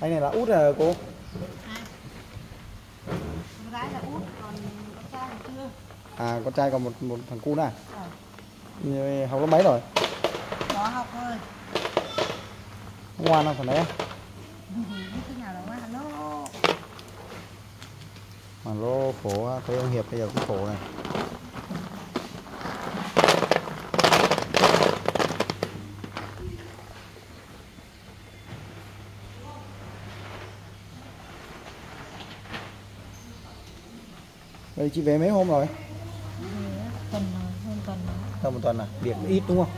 anh này là út à cô? Hai con gái là út còn con trai là chưa? À con trai còn một một thằng cu này Ờ, Như học lớp mấy rồi? Bỏ học rồi ngoan không thằng đấy? À? mà lô khổ thấy ông hiệp bây giờ cũng khổ này Vậy chị về mấy hôm rồi? tuần hơn tuần. Tầm một tuần à? Việc ít đúng không?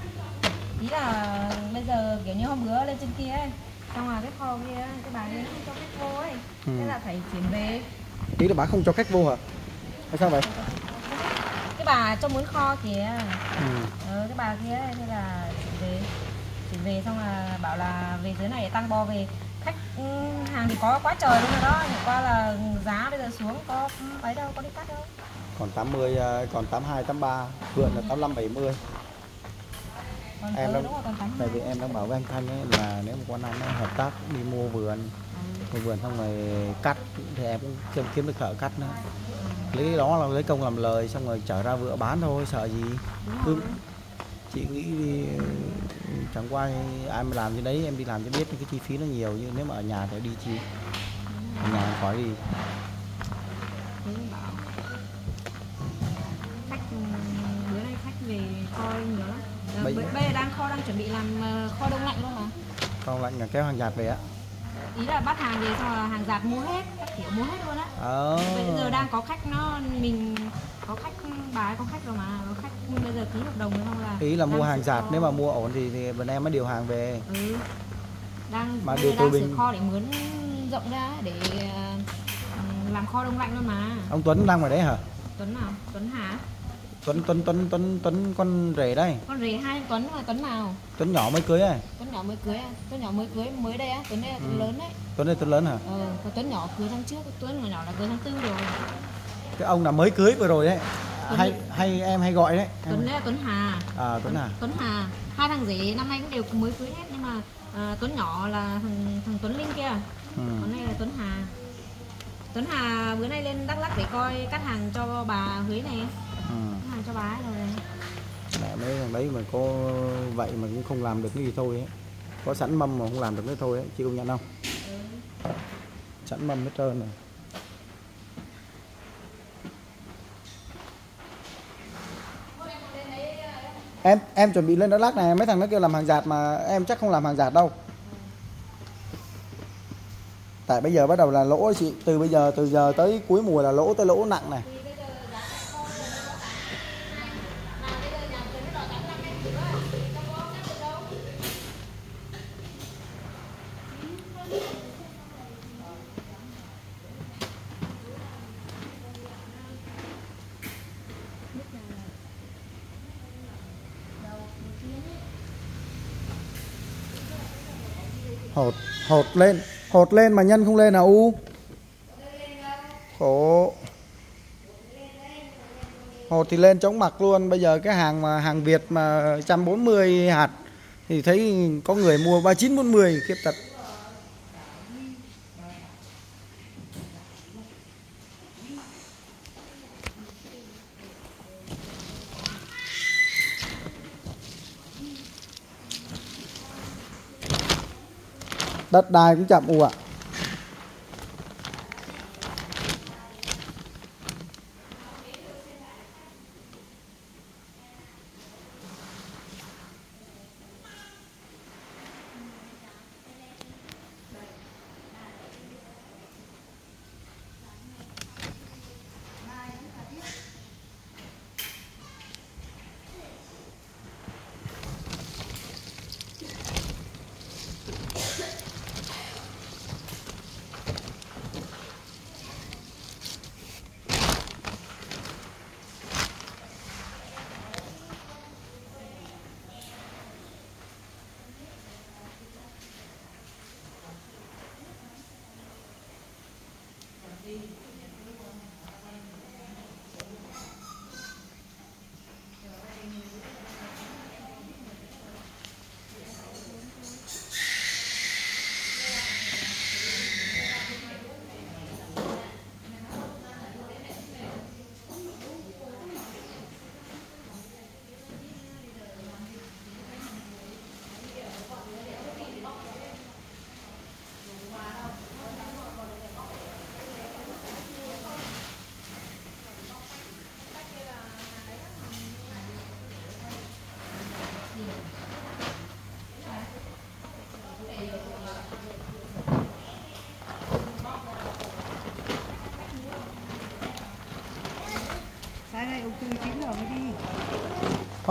ý là bây giờ kiểu như hôm bữa lên trên kia ấy xong rồi cái kho kia cái bà ấy không cho khách vô ấy Ừ. thế là phải chuyển về Ý là bà không cho khách vô hả? Hay sao vậy? cái bà cho muốn kho kìa Ừ. ờ, cái bà kia ấy, thế là chuyển về chuyển về xong là bảo là về dưới này tăng bo về khách ừ, hàng thì có quá trời luôn rồi đó. Chẳng qua là giá bây giờ xuống có ấy đâu có đi cắt đâu. Còn 80, à, còn 82, 83 Vượn là 85, 70 còn Em ừ, tám Tại vì em đang bảo với anh Thanh ấy là nếu mà con ấy, hợp tác đi mua vườn mua vườn xong rồi cắt thì em cũng kiếm, kiếm được thợ cắt nữa. Lấy đó là lấy công làm lời xong rồi trở ra vựa bán thôi sợ gì? Cứ chị nghĩ đi chẳng qua ai mà làm như đấy em đi làm cho biết cái chi phí nó nhiều nhưng nếu mà ở nhà thì đi chi? Ở nhà khỏi đi. Bảo khách ừ, bữa nay khách về coi nhiều lắm Ờ, Bây- giờ đang kho đang chuẩn bị làm ờ, kho đông lạnh luôn mà. Không lạnh là kéo hàng giạt về á ý là bắt hàng về xong là hàng giạt mua hết các kiểu mua hết luôn á. Ờ. Bây giờ đang có khách nó mình có khách bà có khách rồi mà có khách bây giờ ký hợp đồng xong là ý là mua hàng giạt nếu mà mua ổn thì, thì bên em mới điều hàng về. Ừ. Đang Mà điều đang bình- kho để mướn rộng ra để ờ, làm kho đông lạnh luôn mà. Ông Tuấn đang ngoài đấy hả? Tuấn nào? Tuấn Hà Tuấn Tuấn Tuấn Tuấn Tuấn con rể đây. Con rể hai Tuấn mà Tuấn nào? Tuấn nhỏ mới cưới ấy Tuấn nhỏ mới cưới à? Tuấn nhỏ mới cưới mới đây á, Tuấn đây là Tuấn Ừ. lớn đấy. Tuấn đây Tuấn lớn hả? Ờ, còn Tuấn nhỏ cưới tháng trước, Tuấn nhỏ là cưới tháng tư rồi. Cái ông là mới cưới vừa rồi đấy Tuấn hay hay em hay gọi đấy Tuấn đấy Tuấn Hà. à Tuấn à Tuấn Hà. Hai thằng rể năm nay cũng đều mới cưới hết nhưng mà à, Tuấn nhỏ là thằng thằng Tuấn Linh kia. ừ. Còn này là Tuấn Hà. Tuấn Hà bữa nay lên Đắk Lắk để coi cắt hàng cho bà Huế này, ừ. cắt hàng cho bà ấy rồi. mẹ mấy thằng đấy mà có vậy mà cũng không làm được cái gì thôi ấy có sẵn mâm mà không làm được cái thôi ấy chị công nhận không sẵn mâm hết trơn rồi em em chuẩn bị lên Đắk Lắk này, mấy thằng nó kêu làm hàng giạt mà em chắc không làm hàng giạt đâu. Tại bây giờ bắt đầu là lỗ chị, từ bây giờ, từ giờ tới cuối mùa là lỗ tới lỗ nặng này. Hột hột lên hột lên mà nhân không lên là u? Khổ. Hột thì lên chống mặt luôn. Bây giờ cái hàng mà, hàng Việt mà 140 hạt thì thấy có người mua 39 40 khiếp thật. Đất đai cũng chậm u ạ. Amen.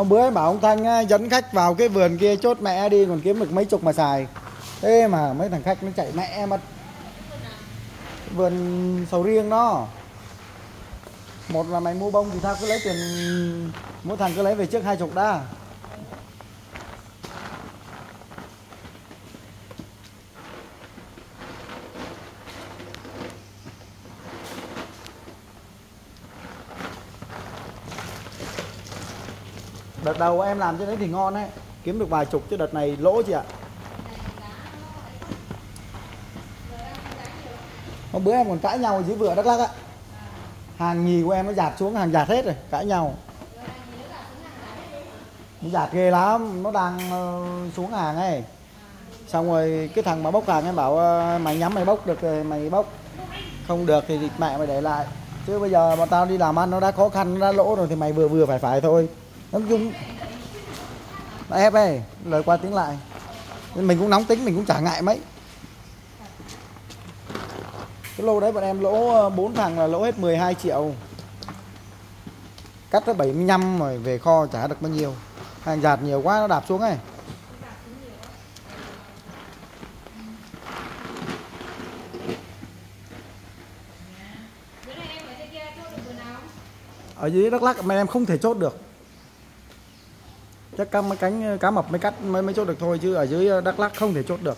Hôm bữa em bảo ông thanh á, dẫn khách vào cái vườn kia chốt mẹ đi còn kiếm được mấy chục mà xài. Thế mà mấy thằng khách nó chạy mẹ mất. Vườn sầu riêng đó. Một là mày mua bông thì tao cứ lấy tiền mỗi thằng cứ lấy về trước hai chục đã. Đợt đầu em làm trên đấy thì ngon đấy. Kiếm được vài chục chứ đợt này lỗ chị ạ. Hôm bữa em còn cãi nhau ở dưới vựa đắk lắc á. Hàng nhì của em nó giạt xuống, hàng giạt hết rồi, cãi nhau. Nó giạt ghê lắm, nó đang ờ, xuống hàng ấy. Xong rồi cái thằng mà bốc hàng em bảo ờ, mày nhắm mày bốc được thì mày bốc. Không được thì mẹ mày để lại. Chứ bây giờ bọn tao đi làm ăn nó đã khó khăn, nó đã lỗ rồi thì mày vừa vừa phải phải thôi nói chung nó ép ấy lời qua tiếng lại. Nên mình cũng nóng tính mình cũng chả ngại mấy. Cái lô đấy bọn em lỗ 4 thằng là lỗ hết 12 triệu. Cắt tới 75 rồi về kho trả được bao nhiêu. Hàng giạt nhiều quá nó đạp xuống ấy. Nay em ở dưới Đắk Lắk mà em không thể chốt được chắc cá mấy cánh, cá mập mới cắt mới mới chốt được thôi, chứ ở dưới Đắk Lắk không thể chốt được.